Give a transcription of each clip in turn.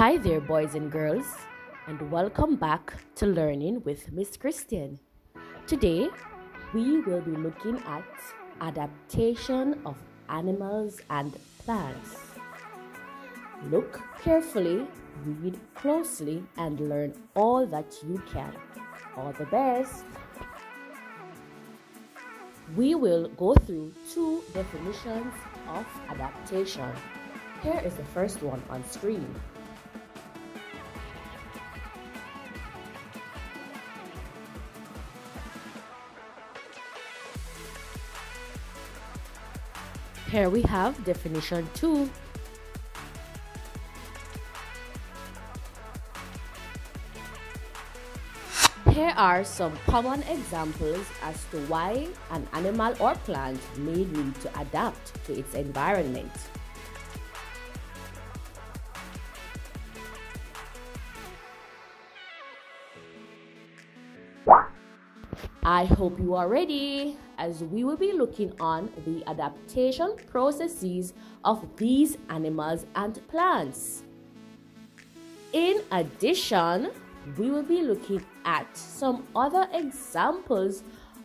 Hi there, boys and girls, and welcome back to Learning with Miss Christian. Today, we will be looking at adaptation of animals and plants. Look carefully, read closely, and learn all that you can. All the best! We will go through two definitions of adaptation. Here is the first one on screen. Here we have definition 2. Here are some common examples as to why an animal or plant may need to adapt to its environment. I hope you are ready as we will be looking on the adaptation processes of these animals and plants. In addition, we will be looking at some other examples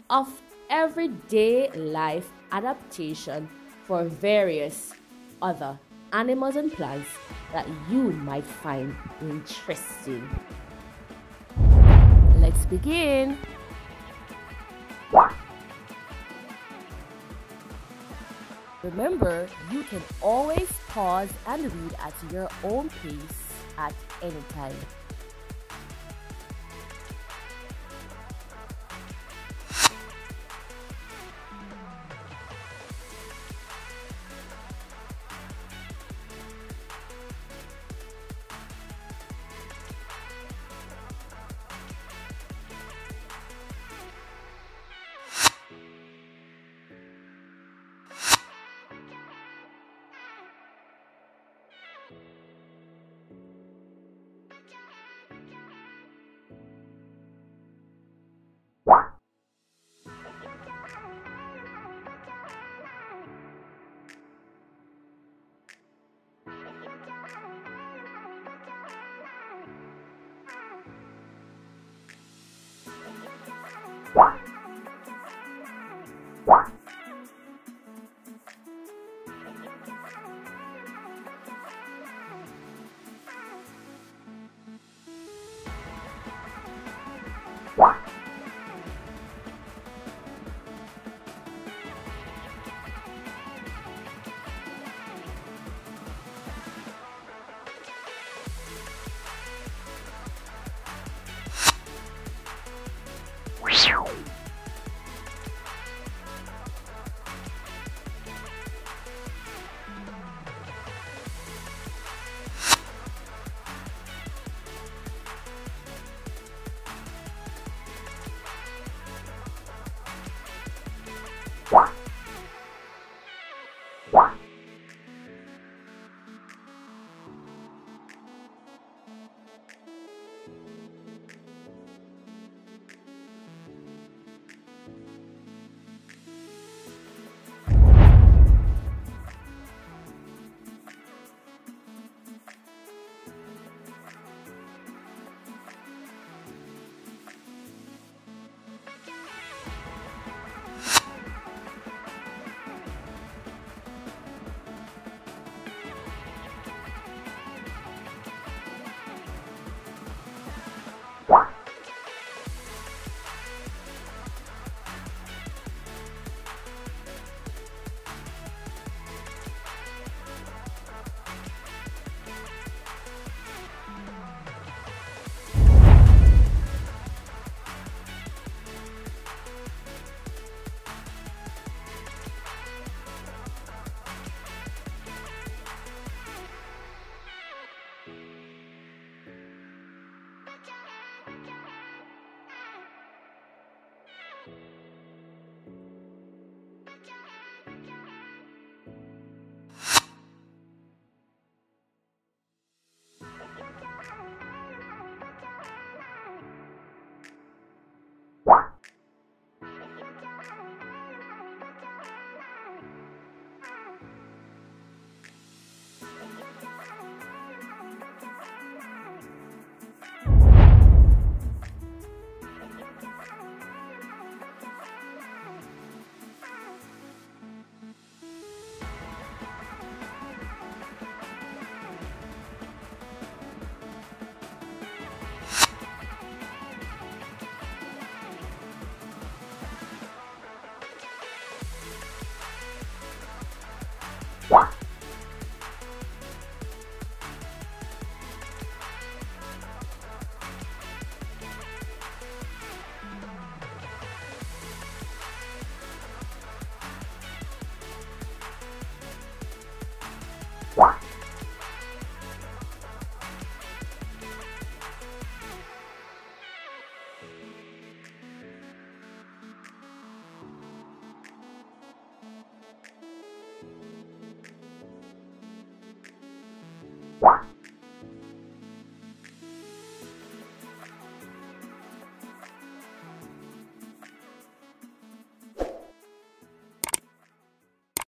of everyday life adaptation for various other animals and plants that you might find interesting. Let's begin. Remember, you can always pause and read at your own pace at any time. What?